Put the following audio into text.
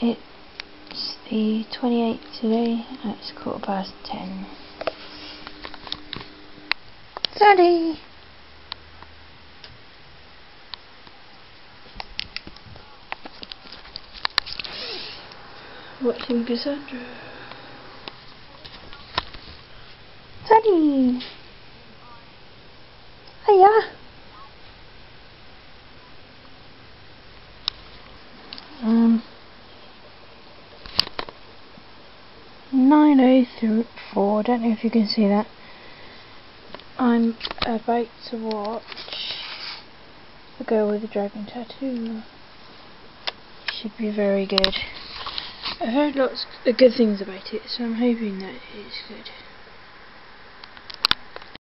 It's the 28th today, it's quarter past 10. Daddy! Watching Cassandra. Daddy! 9.04, don't know if you can see that. I'm about to watch The Girl with the Dragon Tattoo. Should be very good. I've heard lots of good things about it, so I'm hoping that it's good.